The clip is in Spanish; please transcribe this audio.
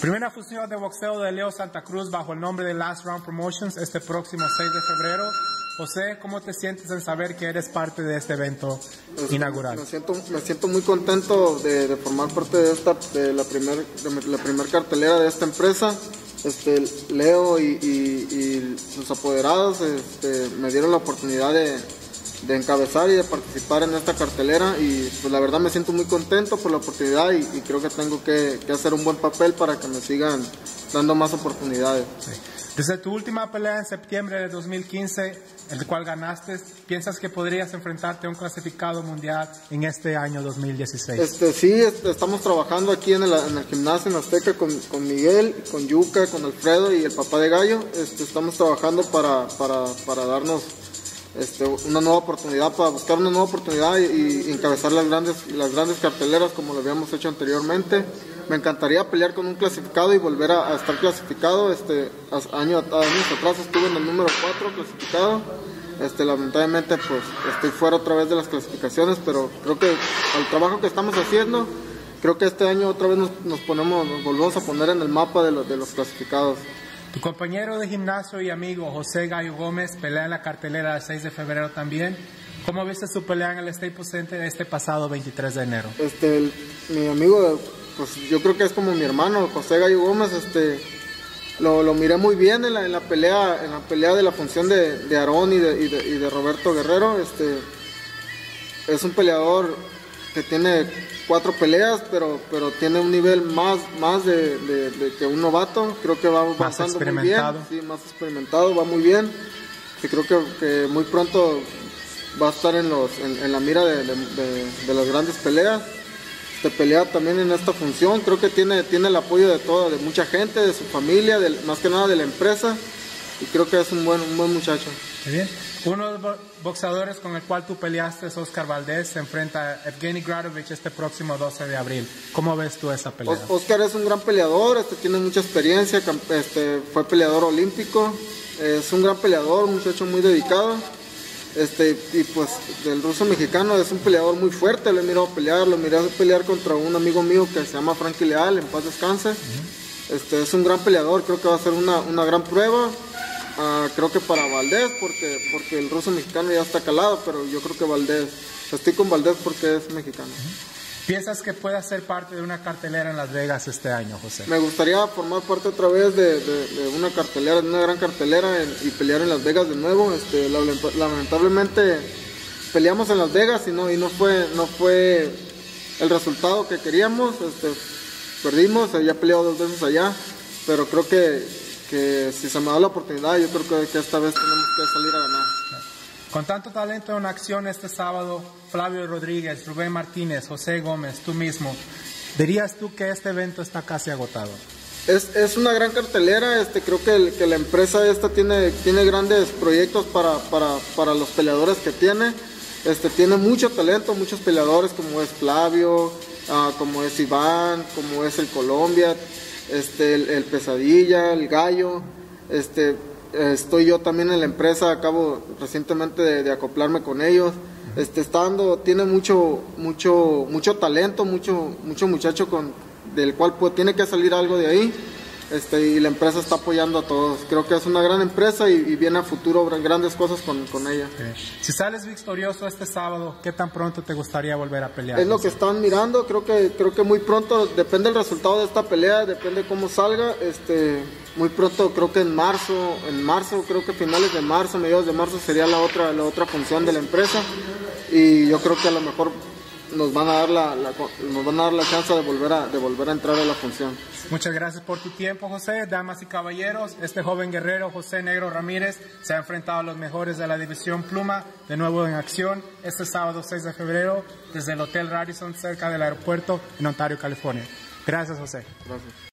Primera fusión de boxeo de Leo Santa Cruz bajo el nombre de Last Round Promotions este próximo 6 de febrero. José, ¿cómo te sientes en saber que eres parte de este evento Pues, inaugural? Me siento, me siento muy contento de, de formar parte de esta, de la primer, de la primer cartelera de esta empresa. Este, Leo y, y- y sus apoderados este, me dieron la oportunidad de, de encabezar y de participar en esta cartelera y pues la verdad me siento muy contento por la oportunidad y, y creo que tengo que, que hacer un buen papel para que me sigan dando más oportunidades. Desde tu última pelea en septiembre de 2015, el cual ganaste, ¿piensas que podrías enfrentarte a un clasificado mundial en este año 2016? Este, sí, este, estamos trabajando aquí en el, en el gimnasio en Azteca con, con Miguel, con Yuca, con Alfredo y el papá de Gallo. Este, estamos trabajando para, para, para darnos este, una nueva oportunidad, para buscar una nueva oportunidad y, y encabezar las grandes, las grandes carteleras como lo habíamos hecho anteriormente. Me encantaría pelear con un clasificado y volver a, a estar clasificado. Este, año, años atrás estuve en el número 4 clasificado. Este, lamentablemente pues estoy fuera otra vez de las clasificaciones, pero creo que al trabajo que estamos haciendo, creo que este año otra vez nos, nos ponemos, nos volvemos a poner en el mapa de los, de los clasificados. Tu compañero de gimnasio y amigo José Gallo Gómez pelea en la cartelera del 6 de febrero también. ¿Cómo viste su pelea en el Staples Center este pasado 23 de enero? Este, el- mi amigo, pues yo creo que es como mi hermano, José Gallo Gómez, este, lo, lo miré muy bien en la, en la pelea, en la pelea de la función de, de Aarón y de, y de- y de Roberto Guerrero, este, es un peleador que tiene cuatro peleas, pero, pero tiene un nivel más, más de, de- de que un novato, creo que va avanzando muy bien, sí, más experimentado, va muy bien, y creo que, que muy pronto va a estar en, los, en, en la mira de, de- las grandes peleas. Este, pelea también en esta función, creo que tiene, tiene el apoyo de toda, de mucha gente, de su familia, más que nada de la empresa, y creo que es un buen, un buen muchacho. Bien. Uno de los bo- boxeadores con el cual tú peleaste es Oscar Valdés. Se enfrenta a Evgeny Gradovich este próximo 12 de abril. ¿Cómo ves tú esa pelea? Os- Oscar es un gran peleador, este, tiene mucha experiencia, este, fue peleador olímpico, es un gran peleador, un muchacho muy dedicado. Este, y pues del ruso mexicano es un peleador muy fuerte, lo he mirado pelear, lo miré pelear contra un amigo mío que se llama Frankie Leal, en paz descanse. Este, es un gran peleador, creo que va a ser una, una gran prueba. Ah, creo que para Valdés, porque, porque el ruso mexicano ya está calado, pero yo creo que Valdés, estoy con Valdés porque es mexicano. ¿Piensas que pueda ser parte de una cartelera en Las Vegas este año, José? Me gustaría formar parte otra vez de, de- de una cartelera, de una gran cartelera en- y pelear en Las Vegas de nuevo. Este, lamenta- lamentablemente peleamos en Las Vegas y no, y no fue, no fue el resultado que queríamos. Este, perdimos, he peleado dos veces allá, pero creo que, que si se me da la oportunidad, yo creo que, que esta vez tenemos que salir a ganar. Con tanto talento en acción este sábado, Flavio Rodríguez, Rubén Martínez, José Gómez, tú mismo, ¿dirías tú que este evento está casi agotado? Es, es una gran cartelera, este, creo que, el- que la empresa esta tiene, tiene grandes proyectos para, para, para los peleadores que tiene. Este, tiene mucho talento, muchos peleadores como es Flavio, ah, como es Iván, como es el Colombia, este, el, Pesadilla, el Gallo. Este, estoy yo también en la empresa, acabo recientemente de, acoplarme con ellos. Este, está tiene mucho, mucho, mucho talento, mucho, mucho muchacho con, del cual pues, tiene que salir algo de ahí. Este, y la empresa está apoyando a todos. Creo que es una gran empresa y, y viene a futuro gran- grandes cosas con, con ella. Si sales victorioso este sábado, ¿qué tan pronto te gustaría volver a pelear? Es lo que están mirando, creo que creo que muy pronto, depende del resultado de esta pelea, depende cómo salga, este muy pronto creo que en marzo, en marzo, creo que finales de marzo, mediados de marzo sería la otra la otra función de la empresa y yo creo que a lo mejor nos van a dar la, la- nos van a dar la chance de volver a de volver a entrar a la función. Muchas gracias por tu tiempo, José. Damas y caballeros, este joven guerrero, José Negro Ramírez, se ha enfrentado a los mejores de la división Pluma, de nuevo en acción, este sábado 6 de febrero, desde el Hotel Radisson, cerca del aeropuerto, en Ontario, California. Gracias, José. Gracias.